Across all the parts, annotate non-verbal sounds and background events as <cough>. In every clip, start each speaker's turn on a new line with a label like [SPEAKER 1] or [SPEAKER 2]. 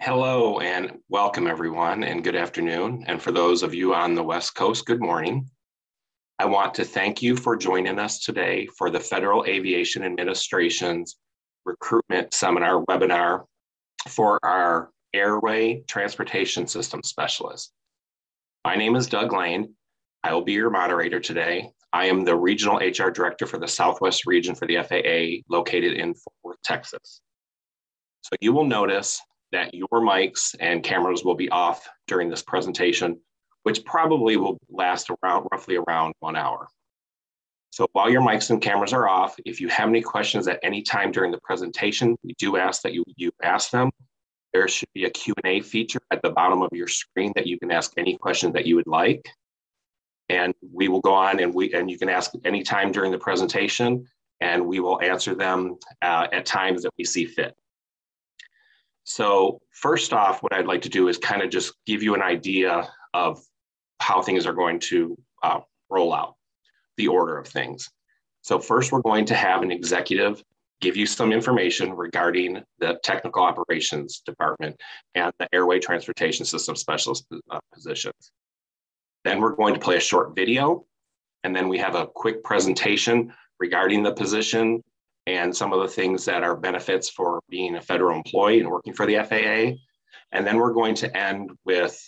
[SPEAKER 1] Hello and welcome everyone and good afternoon. And for those of you on the West Coast, good morning. I want to thank you for joining us today for the Federal Aviation Administration's recruitment seminar webinar for our Airway Transportation System Specialist. My name is Doug Lane. I will be your moderator today. I am the Regional HR Director for the Southwest region for the FAA located in Fort Worth, Texas. So you will notice that your mics and cameras will be off during this presentation, which probably will last around roughly around one hour. So while your mics and cameras are off, if you have any questions at any time during the presentation, we do ask that you, you ask them. There should be a Q&A feature at the bottom of your screen that you can ask any questions that you would like. And we will go on and we and you can ask any time during the presentation and we will answer them uh, at times that we see fit. So first off, what I'd like to do is kind of just give you an idea of how things are going to uh, roll out, the order of things. So first, we're going to have an executive give you some information regarding the technical operations department and the airway transportation system specialist uh, positions. Then we're going to play a short video, and then we have a quick presentation regarding the position and some of the things that are benefits for being a federal employee and working for the FAA. And then we're going to end with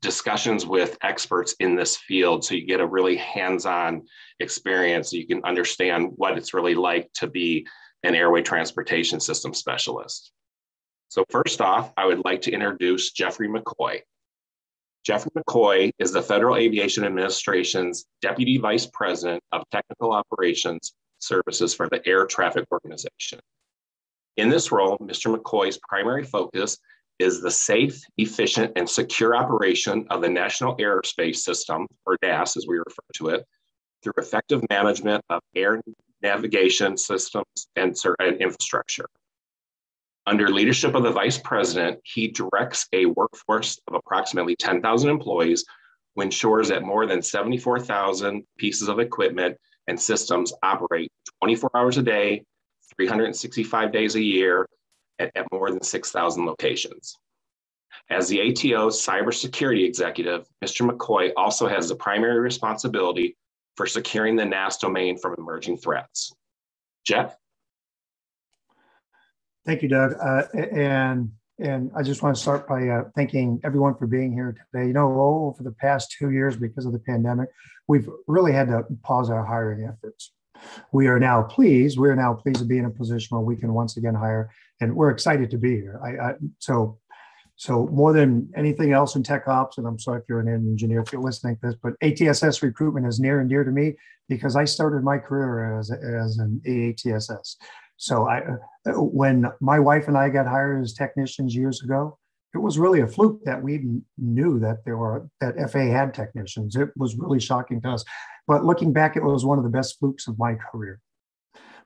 [SPEAKER 1] discussions with experts in this field so you get a really hands-on experience so you can understand what it's really like to be an airway transportation system specialist. So first off, I would like to introduce Jeffrey McCoy. Jeffrey McCoy is the Federal Aviation Administration's Deputy Vice President of Technical Operations Services for the Air Traffic Organization. In this role, Mr. McCoy's primary focus is the safe, efficient, and secure operation of the National Airspace System, or NAS as we refer to it, through effective management of air navigation systems and, and infrastructure. Under leadership of the Vice President, he directs a workforce of approximately 10,000 employees who ensures that more than 74,000 pieces of equipment and systems operate 24 hours a day, 365 days a year, at, at more than 6,000 locations. As the ATO's cybersecurity executive, Mr. McCoy also has the primary responsibility for securing the NAS domain from emerging threats. Jeff?
[SPEAKER 2] Thank you, Doug. Uh, and and I just want to start by uh, thanking everyone for being here today. You know, over the past two years, because of the pandemic, we've really had to pause our hiring efforts. We are now pleased. We are now pleased to be in a position where we can once again hire, and we're excited to be here. I, I so so more than anything else in tech ops, and I'm sorry if you're an engineer if you're listening to this, but ATSS recruitment is near and dear to me because I started my career as, as an AATSS. So I, uh, when my wife and I got hired as technicians years ago, it was really a fluke that we knew that there were that FA had technicians. It was really shocking to us. But looking back, it was one of the best flukes of my career.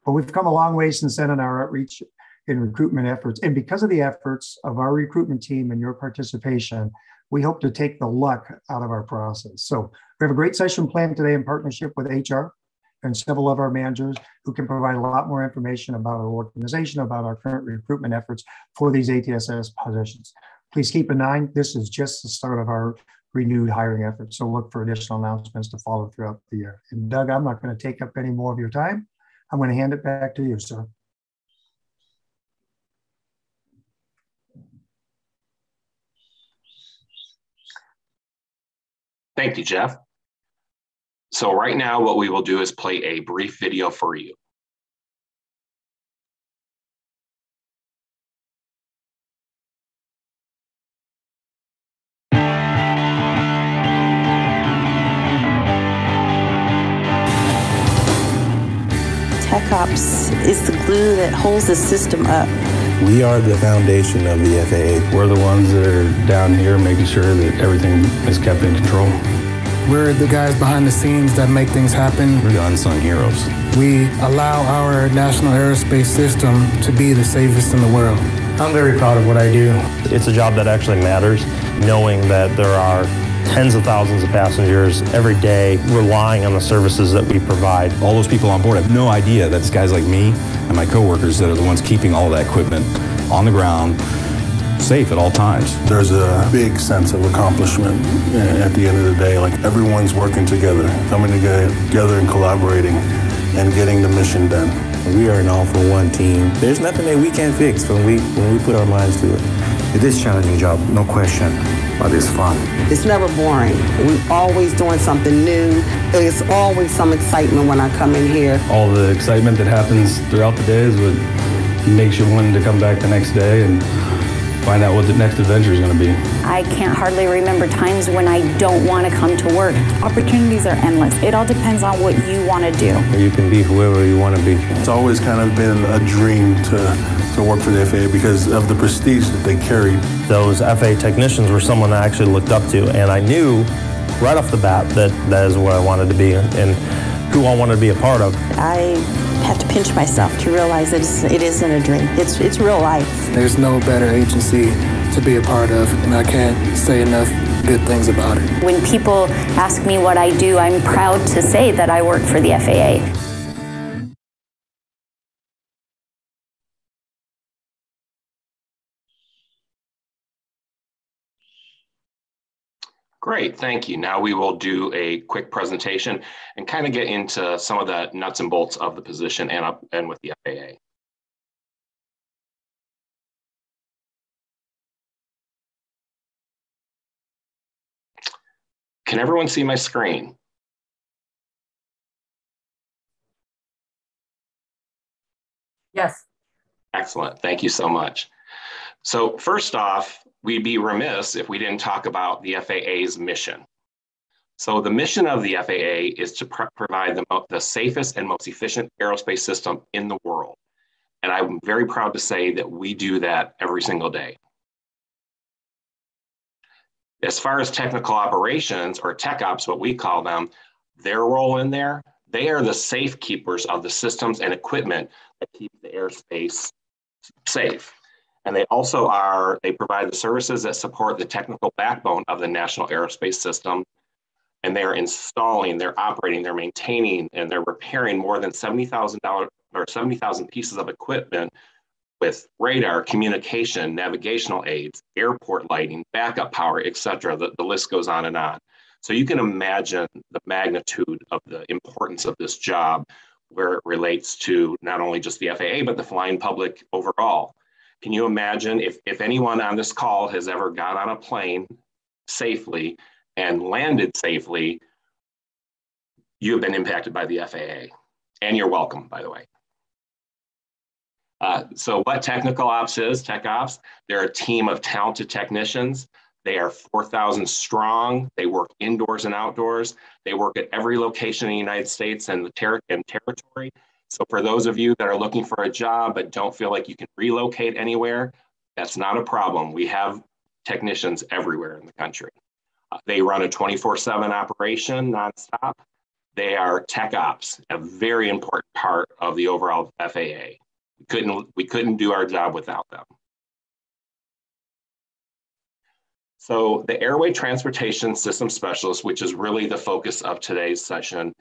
[SPEAKER 2] But we've come a long way since then in our outreach in recruitment efforts. And because of the efforts of our recruitment team and your participation, we hope to take the luck out of our process. So we have a great session planned today in partnership with HR and several of our managers who can provide a lot more information about our organization, about our current recruitment efforts for these ATSS positions. Please keep in mind, this is just the start of our renewed hiring efforts. So look for additional announcements to follow throughout the year. And Doug, I'm not going to take up any more of your time. I'm going to hand it back to you, sir.
[SPEAKER 1] Thank you, Jeff. So right now, what we will do is play a brief video for you.
[SPEAKER 3] Tech Ops is the glue that holds the system up.
[SPEAKER 4] We are the foundation of the FAA. We're the ones that are down here making sure that everything is kept in control.
[SPEAKER 5] We're the guys behind the scenes that make things happen.
[SPEAKER 4] We're the unsung heroes.
[SPEAKER 5] We allow our national aerospace system to be the safest in the world. I'm very proud of what I do.
[SPEAKER 6] It's a job that actually matters, knowing that there are tens of thousands of passengers every day relying on the services that we provide.
[SPEAKER 4] All those people on board have no idea that it's guys like me and my coworkers that are the ones keeping all that equipment on the ground safe at all times.
[SPEAKER 7] There's a big sense of accomplishment eh, at the end of the day. Like everyone's working together, coming together and collaborating and getting the mission done.
[SPEAKER 4] We are an all for one team. There's nothing that we can't fix when we when we put our minds to it.
[SPEAKER 8] It is a challenging job, no question, but it's fun.
[SPEAKER 9] It's never boring. We're always doing something new. There's always some excitement when I come in here.
[SPEAKER 4] All the excitement that happens throughout the days would makes you wanting to come back the next day and find out what the next adventure is going to be.
[SPEAKER 10] I can't hardly remember times when I don't want to come to work. Opportunities are endless. It all depends on what you want to do.
[SPEAKER 4] You can be whoever you want to be.
[SPEAKER 7] It's always kind of been a dream to to work for the FAA because of the prestige that they carry.
[SPEAKER 6] Those FAA technicians were someone I actually looked up to, and I knew right off the bat that that is where I wanted to be and who I wanted to be a part of.
[SPEAKER 3] I have to pinch myself to realize that it's, it isn't a dream. It's, it's real life.
[SPEAKER 5] There's no better agency to be a part of, and I can't say enough good things about it.
[SPEAKER 10] When people ask me what I do, I'm proud to say that I work for the FAA.
[SPEAKER 1] Great, thank you. Now we will do a quick presentation and kind of get into some of the nuts and bolts of the position and, up, and with the FAA. Can everyone see my screen?
[SPEAKER 11] Yes.
[SPEAKER 1] Excellent, thank you so much. So first off, we'd be remiss if we didn't talk about the FAA's mission. So the mission of the FAA is to pr provide the, the safest and most efficient aerospace system in the world. And I'm very proud to say that we do that every single day. As far as technical operations or tech ops, what we call them, their role in there, they are the safekeepers of the systems and equipment that keep the airspace safe. And they also are, they provide the services that support the technical backbone of the national aerospace system. And they're installing, they're operating, they're maintaining, and they're repairing more than $70,000 or 70,000 pieces of equipment with radar, communication, navigational aids, airport lighting, backup power, et cetera. The, the list goes on and on. So you can imagine the magnitude of the importance of this job where it relates to not only just the FAA, but the flying public overall. Can you imagine if, if anyone on this call has ever got on a plane safely and landed safely, you have been impacted by the FAA. And you're welcome, by the way. Uh, so what technical ops is, tech ops, they're a team of talented technicians. They are 4,000 strong. They work indoors and outdoors. They work at every location in the United States and the ter- and territory. So for those of you that are looking for a job but don't feel like you can relocate anywhere, that's not a problem. We have technicians everywhere in the country. Uh, they run a 24-7 operation nonstop. They are tech ops, a very important part of the overall FAA. We couldn't, we couldn't do our job without them. So the Airway Transportation System Specialist, which is really the focus of today's session,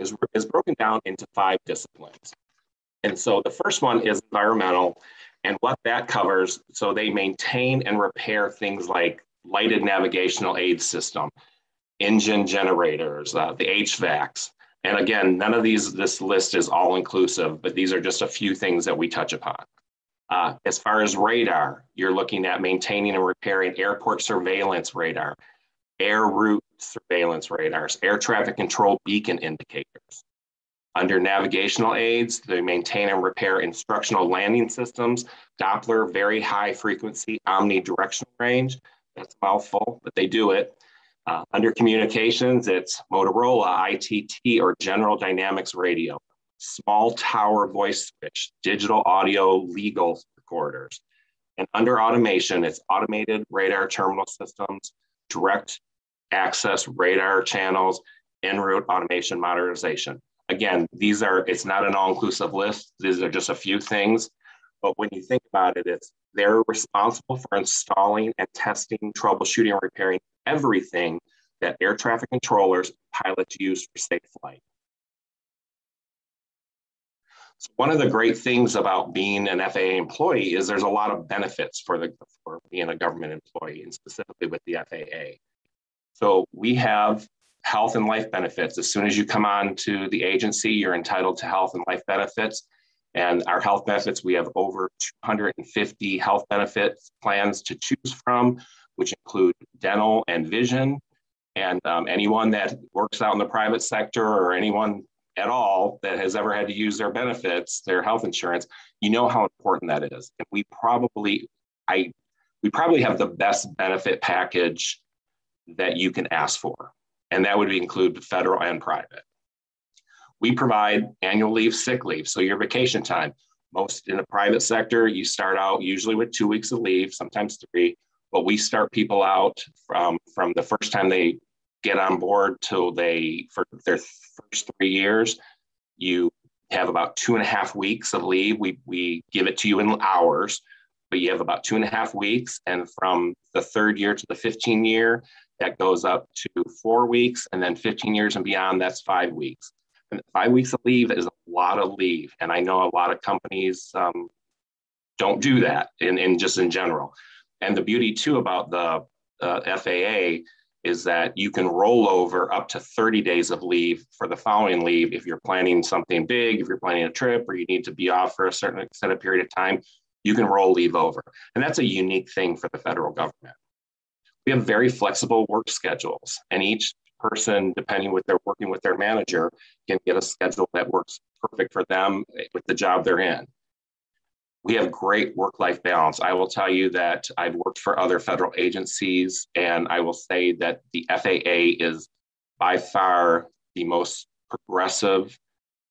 [SPEAKER 1] is, is broken down into five disciplines. And so the first one is environmental and what that covers. So they maintain and repair things like lighted navigational aid system, engine generators, uh, the HVACs. And again, none of these, this list is all inclusive, but these are just a few things that we touch upon. Uh, as far as radar, you're looking at maintaining and repairing airport surveillance radar, air route surveillance radars, air traffic control beacon indicators. Under navigational aids, they maintain and repair instructional landing systems, Doppler very high frequency omnidirectional range. That's mouthful, but they do it. Uh, under communications, it's Motorola, ITT, or General Dynamics radio, small tower voice switch, digital audio legal recorders. And under automation, it's automated radar terminal systems, direct access radar channels, en route automation modernization. Again, these are, it's not an all inclusive list. These are just a few things. But when you think about it, it's they're responsible for installing and testing, troubleshooting, and repairing everything that air traffic controllers, pilots use for safe flight. So one of the great things about being an FAA employee is there's a lot of benefits for the for being a government employee, and specifically with the FAA. So we have health and life benefits. As soon as you come on to the agency, you're entitled to health and life benefits. And our health benefits, we have over 250 health benefits plans to choose from, which include dental and vision. And um, anyone that works out in the private sector or anyone at all that has ever had to use their benefits, their health insurance, you know how important that is. And we probably, I, we probably have the best benefit package that you can ask for, and that would include federal and private. We provide annual leave, sick leave, so your vacation time. Most in the private sector, you start out usually with two weeks of leave, sometimes three, but we start people out from, from the first time they get on board till they, for their first three years, you have about two and a half weeks of leave. We, we give it to you in hours, but you have about two and a half weeks. And from the third year to the 15 year, that goes up to four weeks. And then 15 years and beyond, that's five weeks. And five weeks of leave is a lot of leave. And I know a lot of companies um, don't do that in, in just in general. And the beauty too about the uh, FAA is that you can roll over up to 30 days of leave for the following leave if you're planning something big, if you're planning a trip or you need to be off for a certain extended period of time, you can roll leave over. And that's a unique thing for the federal government. We have very flexible work schedules, and each person, depending what they're working with their manager, can get a schedule that works perfect for them with the job they're in we have great work life balance. I will tell you that I've worked for other federal agencies, and I will say that the FAA is by far the most progressive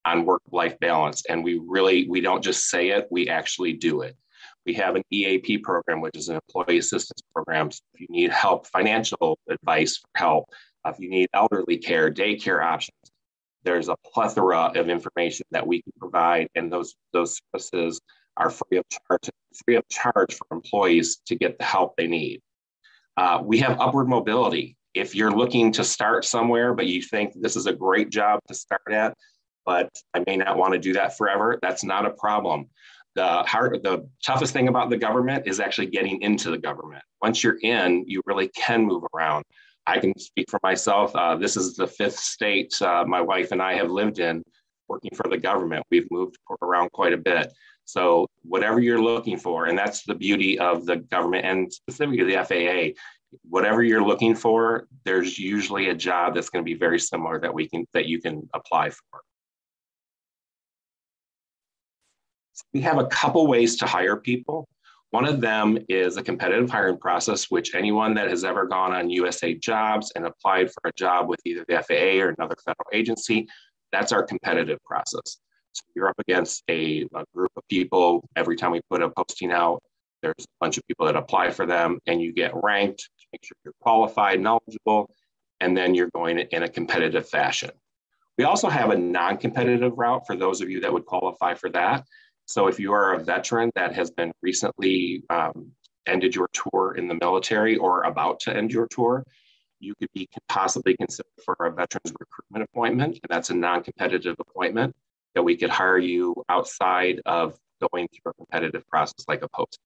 [SPEAKER 1] on work life balance. And we really, we don't just say it, we actually do it. We have an EAP program, which is an employee assistance program. So if you need help, financial advice for help, if you need elderly care, daycare options, there's a plethora of information that we can provide, and those those services are free of charge, free of charge for employees to get the help they need. Uh, we have upward mobility. If you're looking to start somewhere, but you think this is a great job to start at, but I may not want to do that forever, that's not a problem. The hard, the toughest thing about the government is actually getting into the government. Once you're in, you really can move around. I can speak for myself. Uh, this is the fifth state uh, my wife and I have lived in working for the government. We've moved around quite a bit. So whatever you're looking for, and that's the beauty of the government and specifically the FAA, whatever you're looking for, there's usually a job that's going to be very similar that we can that you can apply for. We have a couple ways to hire people. One of them is a competitive hiring process, which anyone that has ever gone on USA Jobs and applied for a job with either the FAA or another federal agency, that's our competitive process. So you're up against a, a group of people. Every time we put a posting out, there's a bunch of people that apply for them, and you get ranked to make sure you're qualified, knowledgeable, and then you're going in a competitive fashion. We also have a non competitive route for those of you that would qualify for that. So if you are a veteran that has been recently um, ended your tour in the military or about to end your tour, you could be possibly considered for a veterans recruitment appointment, and that's a non competitive appointment that we could hire you outside of going through a competitive process like a post.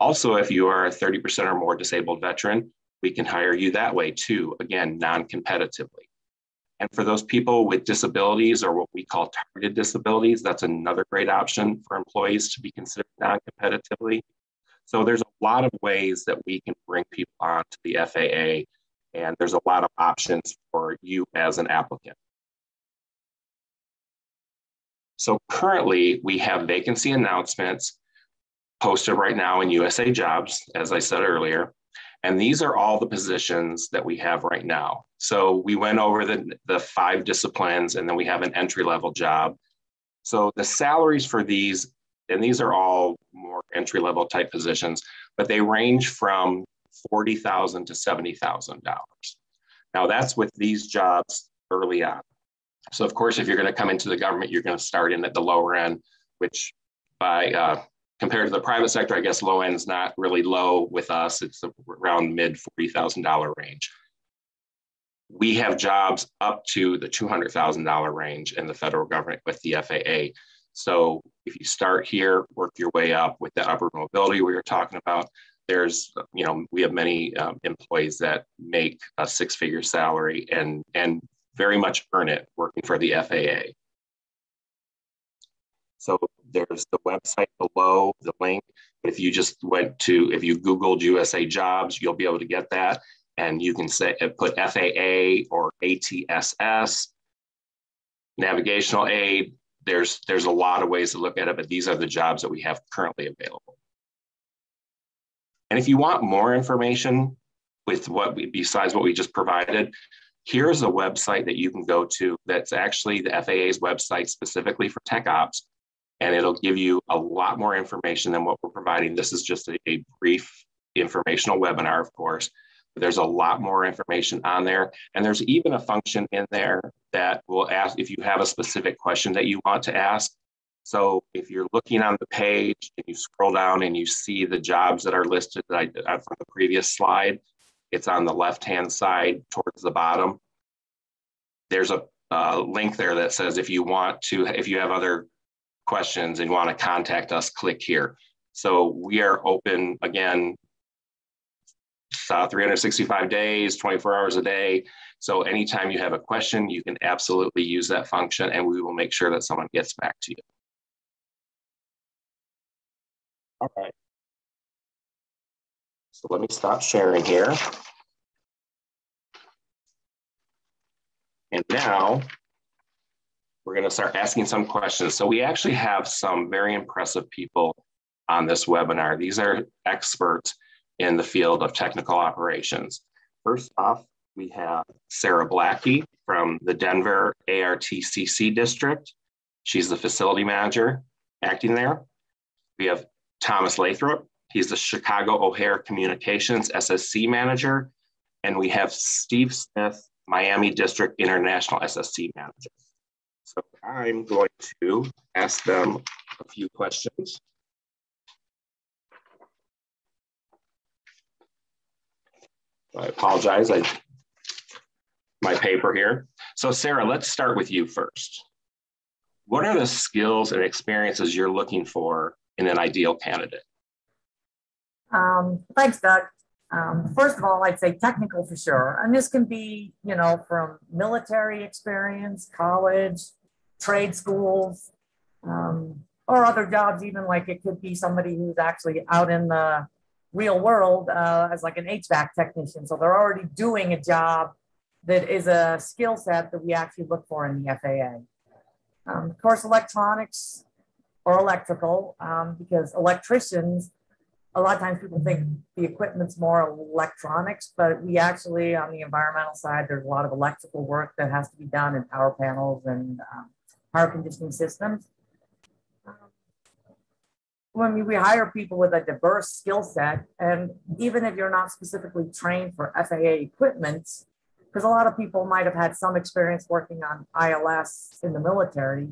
[SPEAKER 1] Also, if you are a 30% or more disabled veteran, we can hire you that way too, again, non competitively. And for those people with disabilities or what we call targeted disabilities, that's another great option for employees to be considered non competitively. So there's a lot of ways that we can bring people on to the FAA, and there's a lot of options for you as an applicant. So currently we have vacancy announcements posted right now in USA Jobs, as I said earlier. And these are all the positions that we have right now. So we went over the, the five disciplines and then we have an entry level job. So the salaries for these, and these are all more entry level type positions, but they range from 40,000 to $70,000. Now that's with these jobs early on. So of course, if you're going to come into the government, you're going to start in at the lower end, which by uh, compared to the private sector, I guess low end is not really low with us. It's around mid $40,000 range. We have jobs up to the $200,000 range in the federal government with the FAA. So if you start here, work your way up with the upper mobility we were talking about, there's, you know, we have many um, employees that make a six-figure salary and and very much earn it working for the FAA. So there's the website below the link. If you just went to, if you Googled USA jobs, you'll be able to get that. And you can say, uh, put FAA or ATSS, navigational aid. There's, there's a lot of ways to look at it, but these are the jobs that we have currently available. And if you want more information with what we, besides what we just provided, here's a website that you can go to that's actually the FAA's website specifically for tech ops. And it'll give you a lot more information than what we're providing. This is just a, a brief informational webinar, of course. But there's a lot more information on there. And there's even a function in there that will ask if you have a specific question that you want to ask, so if you're looking on the page and you scroll down and you see the jobs that are listed that I uh, from the previous slide, it's on the left-hand side towards the bottom. There's a uh, link there that says if you want to, if you have other questions and want to contact us, click here. So we are open again, uh, 365 days, 24 hours a day. So anytime you have a question, you can absolutely use that function and we will make sure that someone gets back to you. All right. So let me stop sharing here. And now we're going to start asking some questions. So we actually have some very impressive people on this webinar. These are experts in the field of technical operations. First off, we have Sarah Blackie from the Denver ARTCC district. She's the facility manager acting there. We have Thomas Lathrop. He's the Chicago O'Hare Communications SSC manager. And we have Steve Smith, Miami District International SSC manager. So I'm going to ask them a few questions. I apologize, I my paper here. So Sarah, let's start with you first. What are the skills and experiences you're looking for in an ideal candidate?
[SPEAKER 11] Um, thanks, Doug. Um, first of all, I'd say technical for sure. And this can be, you know, from military experience, college, trade schools, um, or other jobs, even like it could be somebody who's actually out in the real world uh, as like an HVAC technician. So they're already doing a job that is a skill set that we actually look for in the FAA. Um, of course, electronics or electrical um, because electricians, a lot of times people think the equipment's more electronics, but we actually, on the environmental side, there's a lot of electrical work that has to be done in power panels and um, power conditioning systems. When we hire people with a diverse skill set, and even if you're not specifically trained for FAA equipment, because a lot of people might have had some experience working on ILS in the military,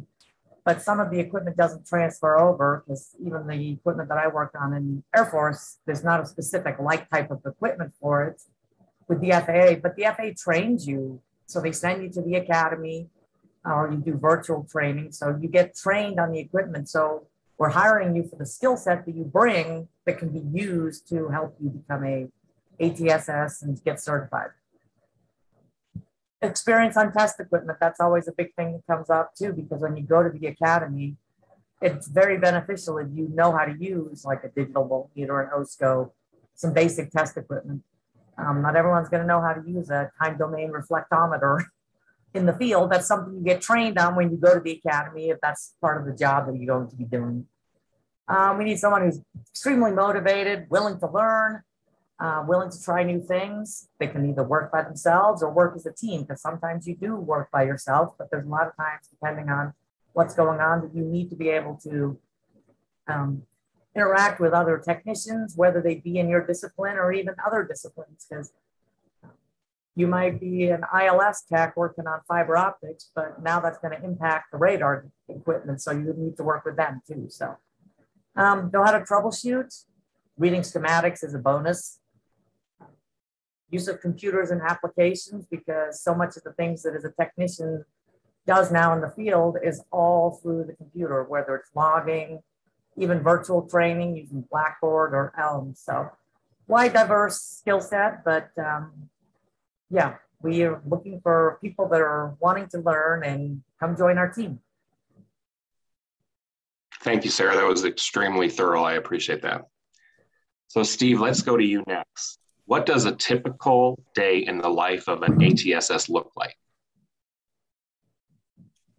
[SPEAKER 11] but some of the equipment doesn't transfer over because even the equipment that I worked on in the Air Force, there's not a specific like type of equipment for it with the FAA, but the FAA trains you. So they send you to the academy or you do virtual training. So you get trained on the equipment. So we're hiring you for the skill set that you bring that can be used to help you become a ATSS and get certified experience on test equipment, that's always a big thing that comes up too, because when you go to the academy, it's very beneficial if you know how to use like a digital voltmeter, an O-scope, some basic test equipment. Um, not everyone's going to know how to use a time domain reflectometer <laughs> in the field. That's something you get trained on when you go to the academy, if that's part of the job that you're going to be doing. Um, we need someone who's extremely motivated, willing to learn, uh, willing to try new things. They can either work by themselves or work as a team, because sometimes you do work by yourself, but there's a lot of times, depending on what's going on, that you need to be able to um, interact with other technicians, whether they be in your discipline or even other disciplines, because you might be an ILS tech working on fiber optics, but now that's going to impact the radar equipment. So you need to work with them too. So um, know how to troubleshoot. Reading schematics is a bonus use of computers and applications because so much of the things that as a technician does now in the field is all through the computer, whether it's logging, even virtual training using Blackboard or Elm. So wide diverse skill set, but um, yeah, we are looking for people that are wanting to learn and come join our team.
[SPEAKER 1] Thank you, Sarah. That was extremely thorough. I appreciate that. So, Steve, let's go to you next. What does a typical day in the life of an ATSS look like?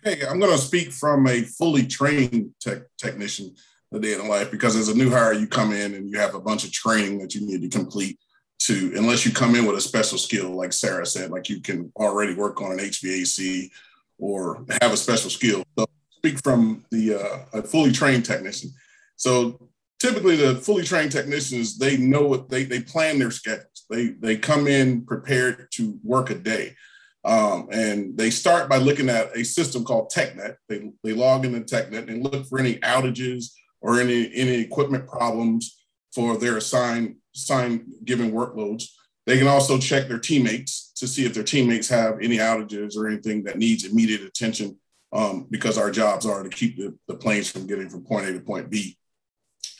[SPEAKER 12] Hey, I'm going to speak from a fully trained tech, technician the day in the life because as a new hire, you come in and you have a bunch of training that you need to complete to, unless you come in with a special skill, like Sarah said, like you can already work on an HVAC or have a special skill. So speak from the uh, a fully trained technician. So typically the fully trained technicians, they know what they, they plan their schedules. They, they come in prepared to work a day. Um, and they start by looking at a system called TechNet. They, they log into TechNet and look for any outages or any, any equipment problems for their assigned, assigned given workloads. They can also check their teammates to see if their teammates have any outages or anything that needs immediate attention um, because our jobs are to keep the, the planes from getting from point A to point B.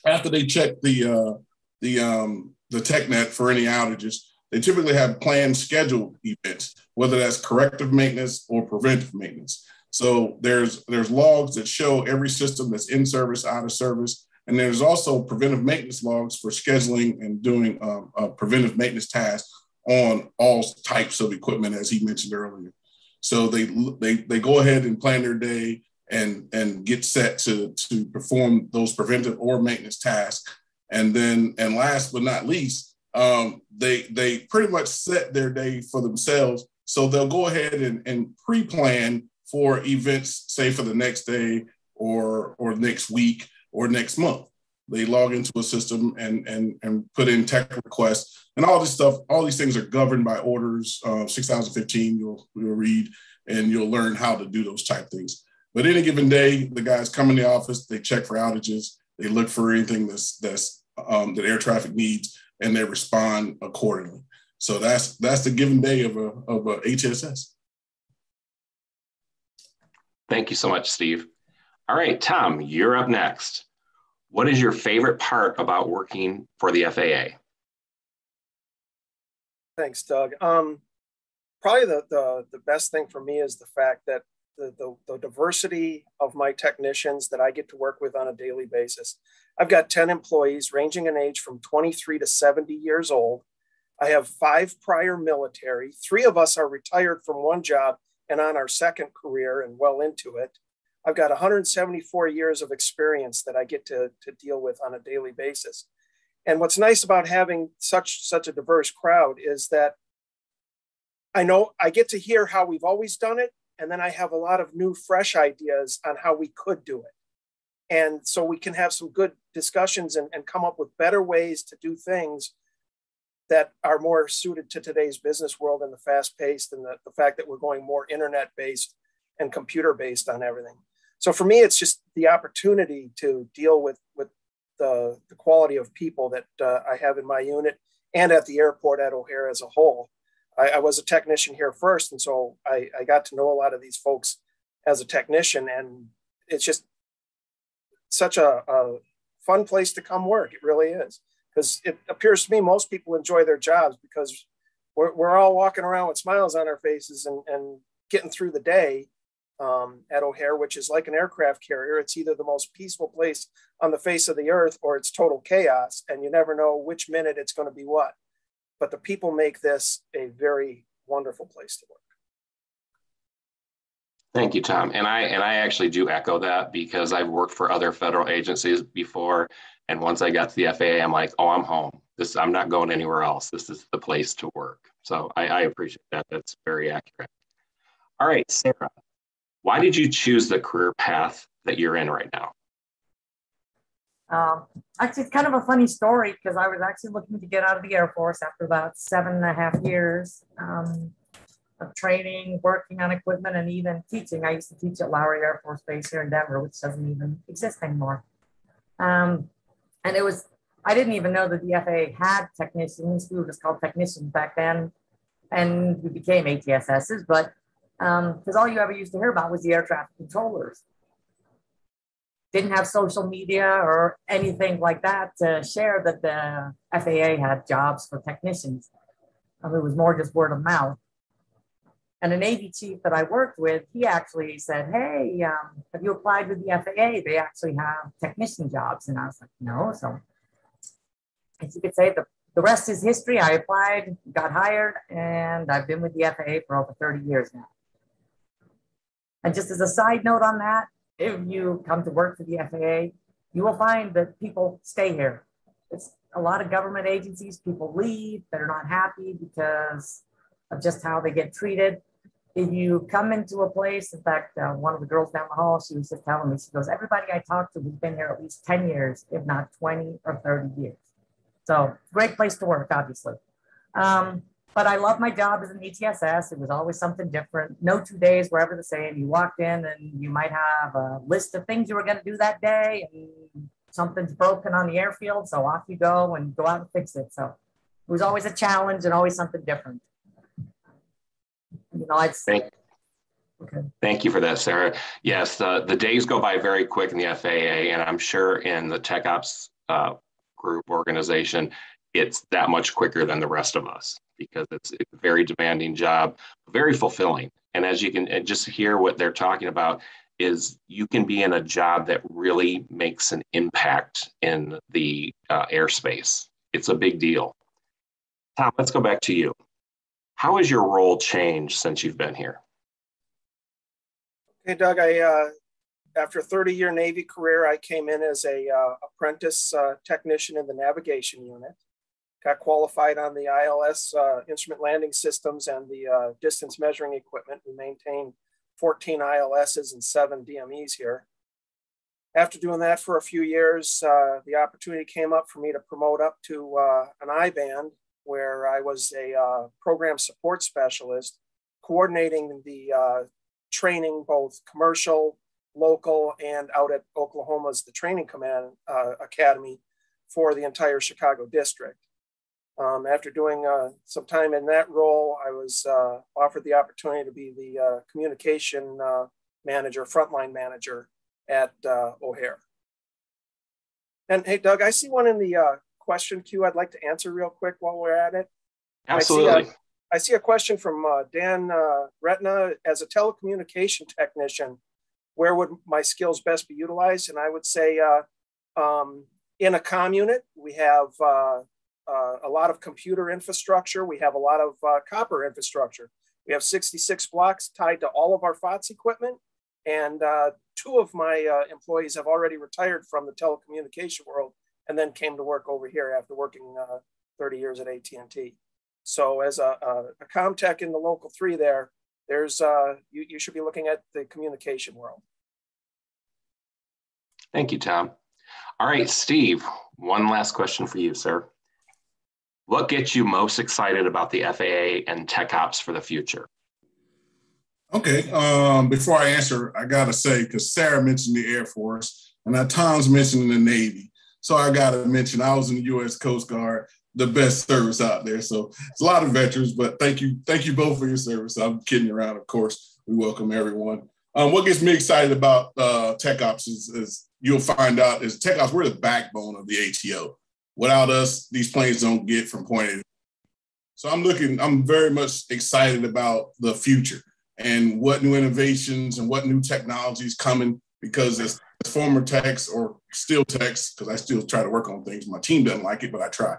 [SPEAKER 12] After they check the, uh, the, um, the TechNet for any outages, they typically have planned scheduled events, whether that's corrective maintenance or preventive maintenance. So there's there's logs that show every system that's in service, out of service, and there's also preventive maintenance logs for scheduling and doing um, preventive maintenance tasks on all types of equipment, as he mentioned earlier. So they they they go ahead and plan their day and and get set to to perform those preventive or maintenance tasks. And then and last but not least, um, they they pretty much set their day for themselves. So they'll go ahead and, and pre-plan for events, say for the next day or or next week or next month. They log into a system and and and put in tech requests and all this stuff. All these things are governed by orders uh, 6015. You'll you'll read and you'll learn how to do those type things. But any given day, the guys come in the office, they check for outages, they look for anything that's that's um, that air traffic needs, and they respond accordingly. So that's that's the given day of a of a ATSS.
[SPEAKER 1] Thank you so much, Steve. All right, Tom, you're up next. What is your favorite part about working for the FAA?
[SPEAKER 13] Thanks, Doug. Um, probably the, the, the best thing for me is the fact that the, the, the, diversity of my technicians that I get to work with on a daily basis. I've got 10 employees ranging in age from 23 to 70 years old. I have five prior military. Three of us are retired from one job and on our second career and well into it. I've got 174 years of experience that I get to, to deal with on a daily basis. And what's nice about having such such a diverse crowd is that I know I get to hear how we've always done it, and then I have a lot of new, fresh ideas on how we could do it. And so we can have some good discussions and, and come up with better ways to do things that are more suited to today's business world and the fast paced and the, the fact that we're going more internet based and computer based on everything. So for me, it's just the opportunity to deal with, with the, the quality of people that uh, I have in my unit and at the airport at O'Hare as a whole. I, I was a technician here first, and so I, I got to know a lot of these folks as a technician, and it's just such a, a fun place to come work. It really is because it appears to me most people enjoy their jobs because we're, we're all walking around with smiles on our faces and, and getting through the day um, at O'Hare, which is like an aircraft carrier. It's either the most peaceful place on the face of the earth or it's total chaos, and you never know which minute it's going to be what. But the people make this a very wonderful place to work.
[SPEAKER 1] Thank you, Tom. And I and I actually do echo that because I've worked for other federal agencies before, and once I got to the FAA, I'm like, oh, I'm home. This I'm not going anywhere else. This is the place to work. So I, I appreciate that. That's very accurate. All right, Sarah, why did you choose the career path that you're in right now?
[SPEAKER 11] Um, actually, it's kind of a funny story because I was actually looking to get out of the Air Force after about seven and a half years um, of training, working on equipment, and even teaching. I used to teach at Lowry Air Force Base here in Denver, which doesn't even exist anymore. Um, and it was, I didn't even know that the FAA had technicians. We were just called technicians back then. And we became ATSSs, but because um, all you ever used to hear about was the air traffic controllers. Didn't have social media or anything like that to share that the FAA had jobs for technicians. I mean, it was more just word of mouth. And a Navy chief that I worked with, he actually said, Hey, um, have you applied with the FAA? They actually have technician jobs. And I was like, No. So, as you could say, the, the rest is history. I applied, got hired, and I've been with the FAA for over 30 years now. And just as a side note on that, if you come to work for the FAA, you will find that people stay here. It's a lot of government agencies, people leave, they're not happy because of just how they get treated. If you come into a place, in fact, uh, one of the girls down the hall, she was just telling me, she goes, everybody I talked to has been here at least 10 years, if not 20 or 30 years. So great place to work, obviously. Um, but I love my job as an ATSS. It was always something different. No two days were ever the same. You walked in and you might have a list of things you were going to do that day, and something's broken on the airfield. So off you go and go out and fix it. So it was always a challenge and always something different. You know, I'd
[SPEAKER 1] Thank, okay. Thank you for that, Sarah. Yes, the, the days go by very quick in the FAA, and I'm sure in the Tech Ops uh, group organization, it's that much quicker than the rest of us because it's, a very demanding job, very fulfilling. And as you can just hear what they're talking about, is you can be in a job that really makes an impact in the uh, airspace. It's a big deal. Tom, let's go back to you. How has your role changed since you've been here?
[SPEAKER 13] Hey, Doug, I, uh, after a 30 year Navy career, I came in as a uh, apprentice uh, technician in the navigation unit got qualified on the ILS uh, instrument landing systems and the uh, distance measuring equipment. We maintain 14 ILSs and seven DMEs here. After doing that for a few years, uh, the opportunity came up for me to promote up to uh, an I band where I was a uh, program support specialist, coordinating the uh, training, both commercial, local, and out at Oklahoma's the Training Command Academy for the entire Chicago district. Um, after doing uh, some time in that role, I was uh, offered the opportunity to be the uh, communication uh, manager, frontline manager at uh, O'Hare. And hey, Doug, I see one in the uh, question queue I'd like to answer real quick while we're at it.
[SPEAKER 1] Absolutely.
[SPEAKER 13] I see a, I see a question from Dan Retna. As a telecommunication technician, where would my skills best be utilized? And I would say um, in a com unit, we have uh, a lot of computer infrastructure. We have a lot of uh, copper infrastructure. We have 66 blocks tied to all of our FOTS equipment. And uh, two of my uh, employees have already retired from the telecommunication world and then came to work over here after working uh, 30 years at AT&T. So as a, a, a Comtech in the local three there, there's uh, you, you should be looking at the communication world.
[SPEAKER 1] Thank you, Tom. All right, Steve, one last question for you, sir. What gets you most excited about the FAA and tech ops for the future?
[SPEAKER 12] Okay. Um, before I answer, I gotta say because Sarah mentioned the Air Force and now Tom's mentioning the Navy, so I gotta mention I was in the U.S. Coast Guard, the best service out there. So it's a lot of veterans, but thank you, thank you both for your service. I'm kidding around, of course. We welcome everyone. Um, what gets me excited about uh, tech ops is, is you'll find out is tech ops. We're the backbone of the ATO. Without us, these planes don't get from point A. So I'm looking, I'm very much excited about the future and what new innovations and what new technologies coming because as, as former techs or still techs, because I still try to work on things. My team doesn't like it, but I try.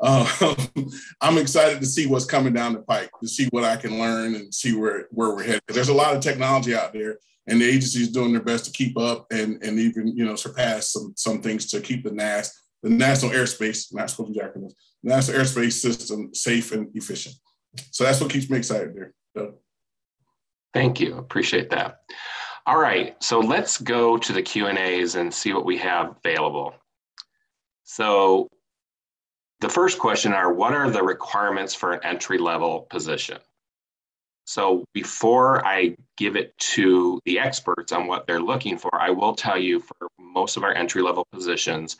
[SPEAKER 12] Uh, <laughs> I'm excited to see what's coming down the pike, to see what I can learn and see where, where we're headed. There's a lot of technology out there and the agency is doing their best to keep up and, and even, you know, surpass some, some things to keep the NAS the national airspace, not supposed to be acronyms, national airspace system safe and efficient. So that's what keeps me excited there. So.
[SPEAKER 1] Thank you. Appreciate that. All right, so let's go to the Q and A's and see what we have available. So the first question are, what are the requirements for an entry level position? So before I give it to the experts on what they're looking for, I will tell you for most of our entry level positions,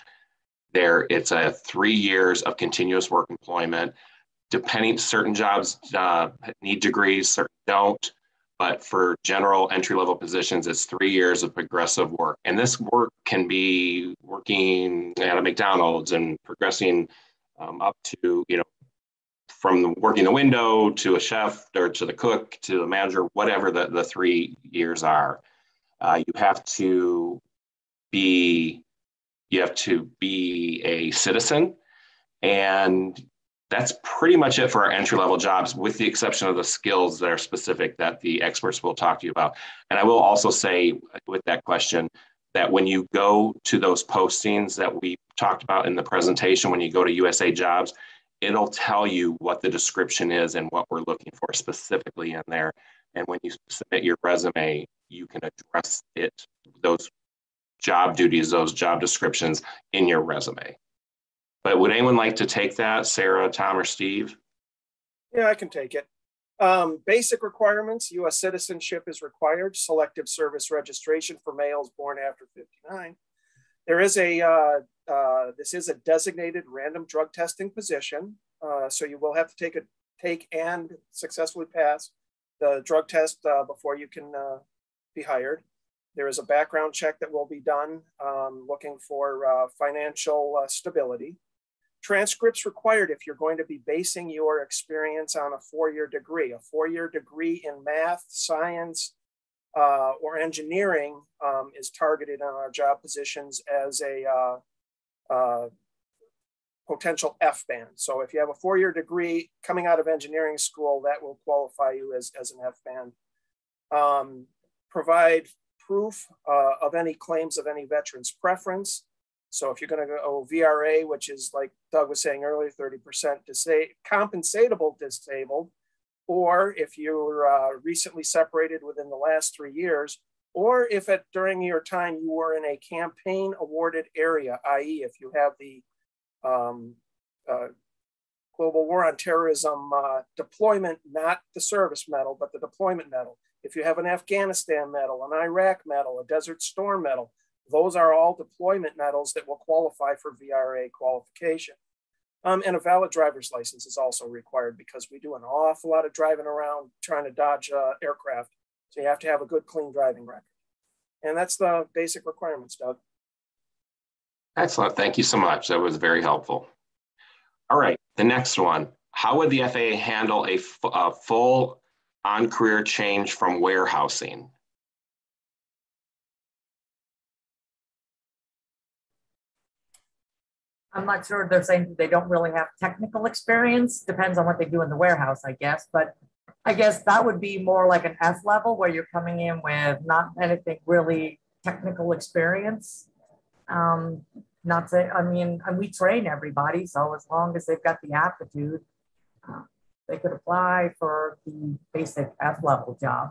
[SPEAKER 1] there it's a three years of continuous work employment depending certain jobs uh, need degrees certain don't but for general entry level positions, it's three years of progressive work. And this work can be working at a McDonald's and progressing um, up to, you know, from working the window to a chef or to the cook to the manager, whatever the, the three years are. Uh, you have to be you have to be a citizen and that's pretty much it for our entry level jobs, with the exception of the skills that are specific that the experts will talk to you about. And I will also say with that question that when you go to those postings that we talked about in the presentation, when you go to USA Jobs, it'll tell you what the description is and what we're looking for specifically in there. And when you submit your resume, you can address it, those job duties, those job descriptions in your resume. But would anyone like to take that, Sarah, Tom, or Steve?
[SPEAKER 13] Yeah, I can take it. Um, basic requirements, US citizenship is required, selective service registration for males born after 59. There is a, uh, uh, this is a designated random drug testing position. Uh, so you will have to take a, take and successfully pass the drug test uh, before you can uh, be hired. There is a background check that will be done um, looking for uh, financial stability. Transcripts required if you're going to be basing your experience on a four-year degree. A four-year degree in math, science, uh, or engineering um, is targeted on our job positions as a uh, uh, potential F band. So if you have a four-year degree coming out of engineering school, that will qualify you as, as an F band. Um, provide proof uh, of any claims of any veteran's preference. So if you're going to go VRA, which is like Doug was saying earlier, 30% disa- compensatable disabled, or if you're uh, recently separated within the last three years, or if at during your time you were in a campaign awarded area, i.e., if you have the um, uh, Global War on Terrorism uh, deployment, not the service medal, but the deployment medal. If you have an Afghanistan medal, an Iraq medal, a Desert Storm medal, those are all deployment medals that will qualify for VRA qualification. Um, and a valid driver's license is also required because we do an awful lot of driving around trying to dodge uh, aircraft. So you have to have a good, clean driving record. And that's the basic requirements, Doug.
[SPEAKER 1] Excellent. Thank you so much. That was very helpful. All right, the next one. How would the FAA handle a, a full on career change from warehousing?
[SPEAKER 11] I'm not sure they're saying they don't really have technical experience. Depends on what they do in the warehouse, I guess. But I guess that would be more like an F level where you're coming in with not anything really technical experience. Um, not to, I mean, and we train everybody. So as long as they've got the aptitude, uh, they could apply for the basic F level job.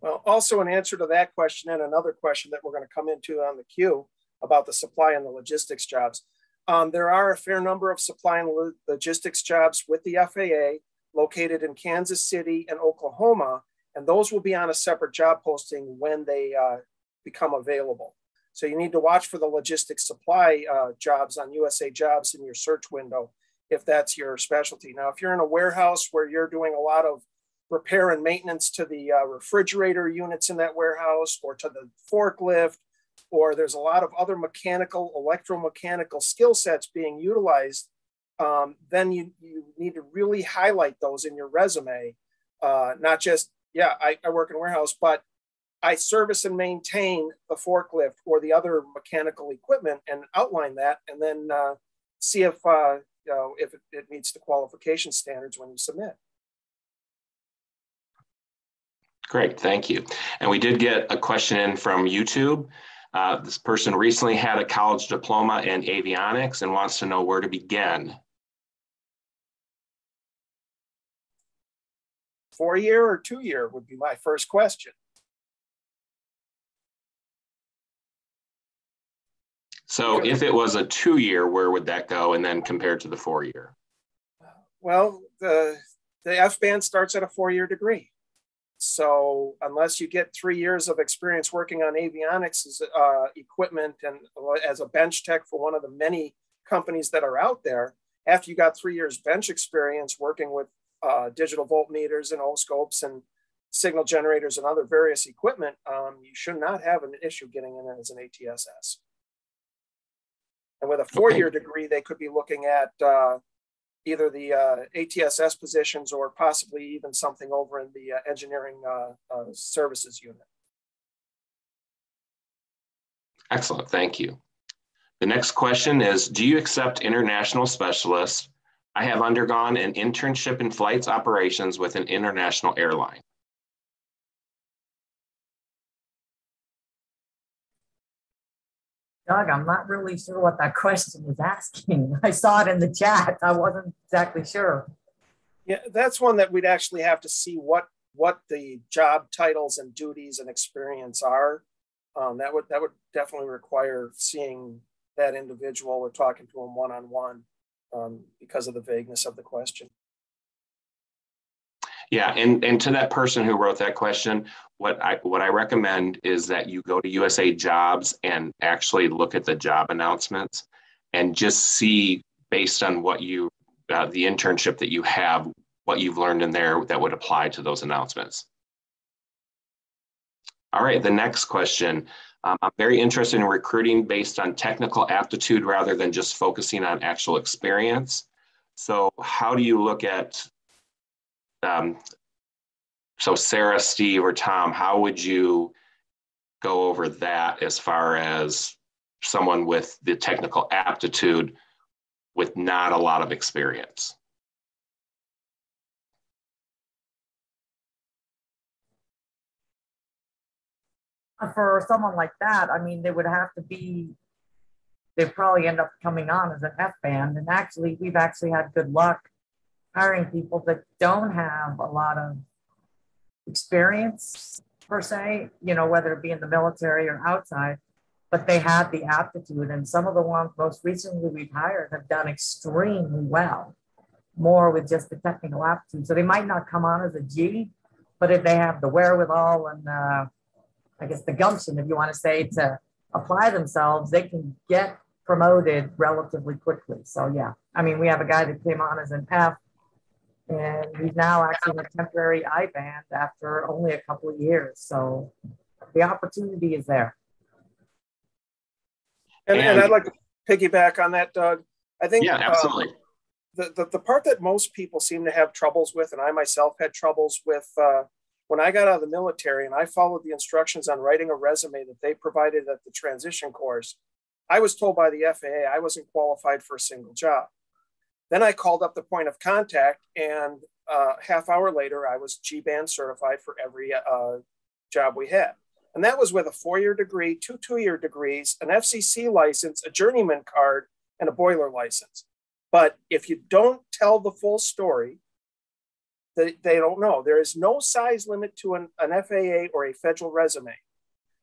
[SPEAKER 13] Well, also an answer to that question and another question that we're going to come into on the queue about the supply and the logistics jobs. Um, there are a fair number of supply and lo logistics jobs with the FAA located in Kansas City and Oklahoma, and those will be on a separate job posting when they uh, become available. So you need to watch for the logistics supply uh, jobs on USA Jobs in your search window if that's your specialty. Now, if you're in a warehouse where you're doing a lot of repair and maintenance to the uh, refrigerator units in that warehouse or to the forklift or there's a lot of other mechanical, electromechanical skill sets being utilized, um, then you, you need to really highlight those in your resume. Uh, not just, yeah, I, I work in a warehouse, but I service and maintain the forklift or the other mechanical equipment and outline that and then uh, see if, uh, you know, if it, it meets the qualification standards when you submit.
[SPEAKER 1] Great, thank you. And we did get a question in from YouTube. Uh, this person recently had a college diploma in avionics and wants to know where to begin.
[SPEAKER 13] Four year or two year would be my first question.
[SPEAKER 1] So if it was a two year, where would that go? And then compared to the four year?
[SPEAKER 13] Well, the, the F band starts at a four year degree. So unless you get three years of experience working on avionics uh, equipment and as a bench tech for one of the many companies that are out there, after you got three years bench experience working with uh, digital voltmeters and oscilloscopes and signal generators and other various equipment, um, you should not have an issue getting in as an ATSS. And with a four-year degree, they could be looking at uh, either the uh, ATSS positions or possibly even something over in the uh, engineering uh, uh, services unit.
[SPEAKER 1] Excellent, thank you. The next question is, do you accept international specialists? I have undergone an internship in flights operations with an international airline.
[SPEAKER 11] Doug, I'm not really sure what that <laughs> question is asking. I saw it in the chat. I wasn't exactly sure.
[SPEAKER 13] Yeah, that's one that we'd actually have to see what what the job titles and duties and experience are. Um, that would that would definitely require seeing that individual or talking to them one on one because of the vagueness of the question.
[SPEAKER 1] Yeah, and and to that person who wrote that question, what I what I recommend is that you go to USA Jobs and actually look at the job announcements and just see based on what you uh, the internship that you have, what you've learned in there that would apply to those announcements. All right, the next question. Um, I'm very interested in recruiting based on technical aptitude rather than just focusing on actual experience. So how do you look at um, so Sarah, Steve, or Tom, how would you go over that as far as someone with the technical aptitude with not a lot of experience?
[SPEAKER 11] For someone like that, I mean, they would have to be, they'd probably end up coming on as an F band. And actually, we've actually had good luck hiring people that don't have a lot of experience per se, you know, whether it be in the military or outside, but they have the aptitude. And some of the ones most recently we've hired have done extremely well, more with just the technical aptitude. So they might not come on as a G, but if they have the wherewithal and uh, I guess the gumption, if you want to say, to apply themselves, they can get promoted relatively quickly. So yeah, I mean, we have a guy that came on as an F and he's now actually in a temporary I band after only a couple of years. So the opportunity is there.
[SPEAKER 13] And, and, and I'd like to piggyback on that, Doug. I think
[SPEAKER 1] yeah, absolutely. Um,
[SPEAKER 13] the, the, the part that most people seem to have troubles with, and I myself had troubles with uh, when I got out of the military and I followed the instructions on writing a resume that they provided at the transition course, I was told by the FAA I wasn't qualified for a single job. Then I called up the point of contact, and uh, half hour later, I was G band certified for every uh, job we had. And that was with a four year degree, two two year degrees, an FCC license, a journeyman card, and a boiler license. But if you don't tell the full story, they, they don't know. There is no size limit to an, an FAA or a federal resume.